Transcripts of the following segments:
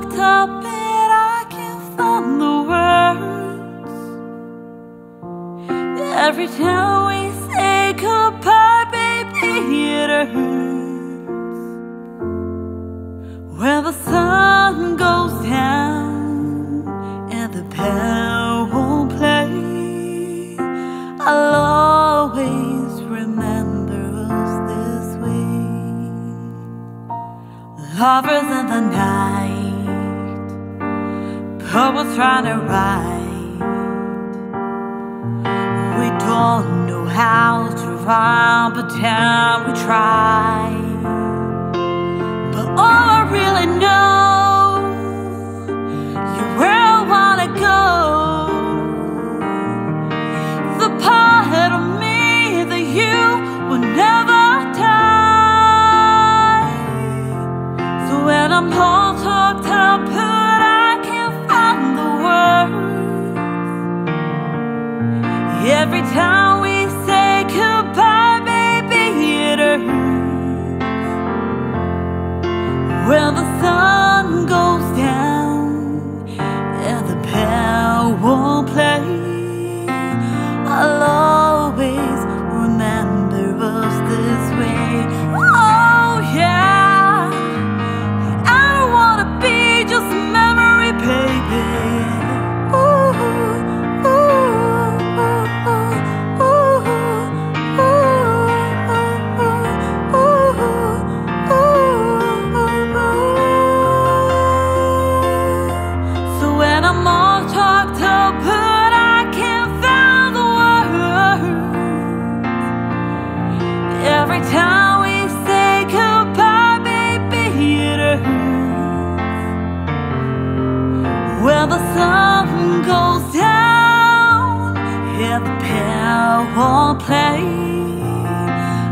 Talked up and I can't find the words. Every time we say goodbye, baby, it hurts. When the sun goes down and the bell won't play I'll always remember us this way. Lovers in the night, poets trying to write. We don't know how to rhyme, but damn, we try. Every time the sun goes down, hear the power play.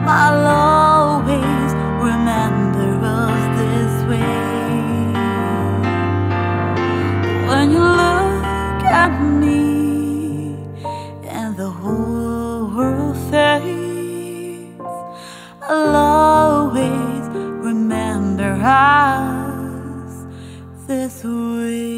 I'll always remember us this way. When you look at me and the whole world fades, I'll always remember us this way.